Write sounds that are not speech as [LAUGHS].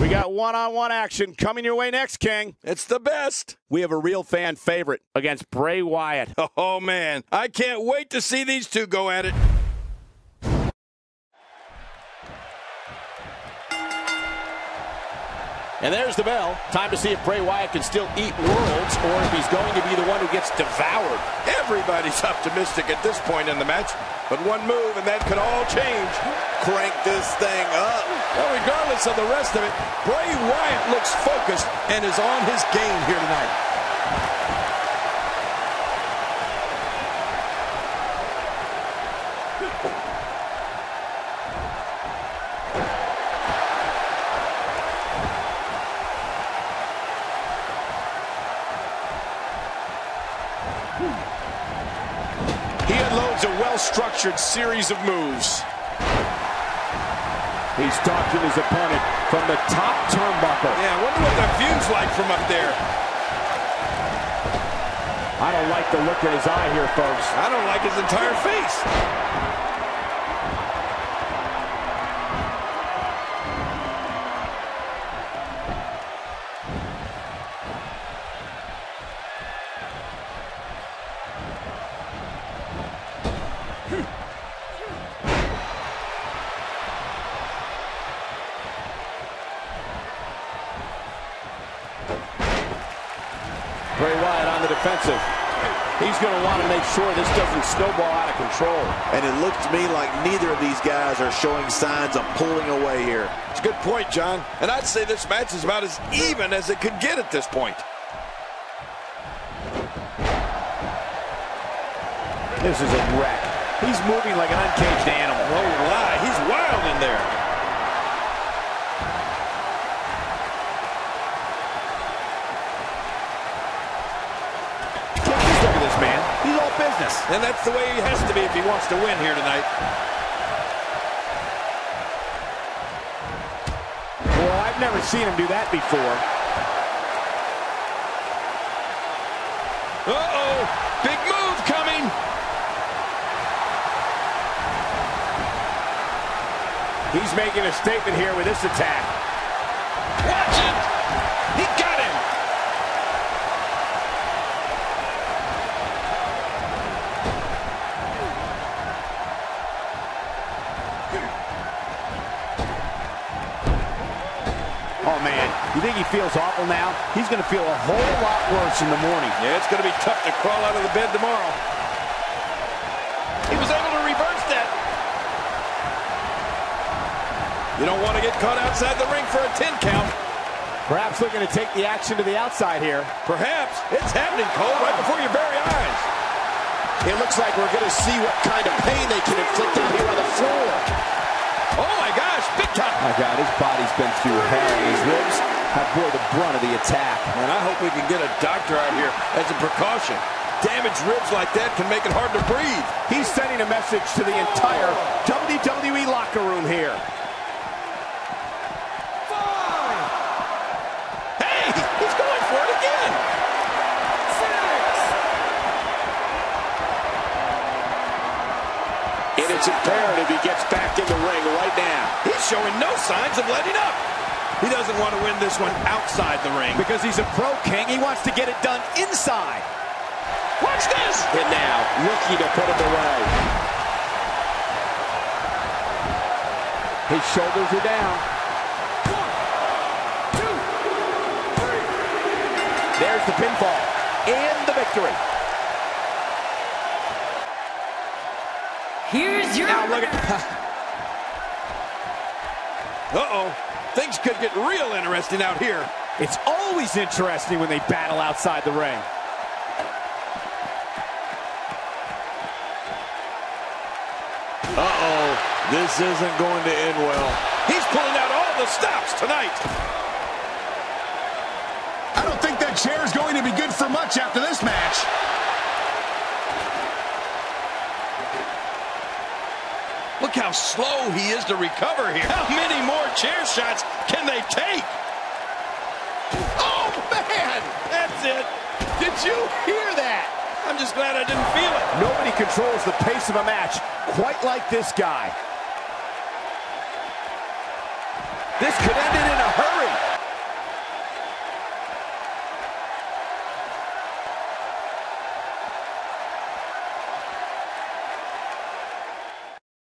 We got one-on-one action coming your way next, King. It's the best. We have a real fan favorite against Bray Wyatt. [LAUGHS] Oh, man. I can't wait to see these two go at it. And there's the bell. Time to see if Bray Wyatt can still eat worlds or if he's going to be the one who gets devoured. Everybody's optimistic at this point in the match, but one move and that could all change. Crank this thing up. Regardless of the rest of it, Bray Wyatt looks focused and is on his game here tonight. He unloads a well-structured series of moves. He's stalking his opponent from the top turnbuckle. Yeah, I wonder what the view's like from up there. I don't like the look in his eye here, folks. I don't like his entire face. Bray Wyatt on the defensive. He's going to want to make sure this doesn't snowball out of control. And it looks to me like neither of these guys are showing signs of pulling away here. It's a good point, John. And I'd say this match is about as even as it could get at this point. This is a wreck. He's moving like an uncaged animal. Oh, lie. He's wild in there. Look at this man. He's all business. And that's the way he has to be if he wants to win here tonight. Well, I've never seen him do that before. Uh-oh. Big move coming. He's making a statement here with this attack. Watch it. He got Oh, man. You think he feels awful now? He's going to feel a whole lot worse in the morning. Yeah, it's going to be tough to crawl out of the bed tomorrow. He was able to reverse that. You don't want to get caught outside the ring for a 10 count. Perhaps looking to take the action to the outside here. Perhaps. It's happening, Cole, right before your very eyes. It looks like we're going to see what kind of pain they can inflict out here on the floor. Oh, my gosh, big time. My God, his body's been through hell, his ribs have bore the brunt of the attack. And I hope we can get a doctor out here as a precaution. Damaged ribs like that can make it hard to breathe. He's sending a message to the entire WWE locker room here. Hey, he's going for it again. And it's imperative he gets back in the ring right showing no signs of letting up. He doesn't want to win this one outside the ring. Because he's a pro king, he wants to get it done inside. Watch this. And now, looking to put him away. His shoulders are down. One, two, three. There's the pinfall and the victory. Here's your Now look at [LAUGHS] [LAUGHS] Uh-oh. Things could get real interesting out here. It's always interesting when they battle outside the ring. Uh-oh. This isn't going to end well. He's pulling out all the stops tonight. I don't think that chair is going to be good for much after this match. Look how slow he is to recover here. How many more chair shots can they take? Oh, man! That's it. Did you hear that? I'm just glad I didn't feel it. Nobody controls the pace of a match quite like this guy. This could end it in a hurry.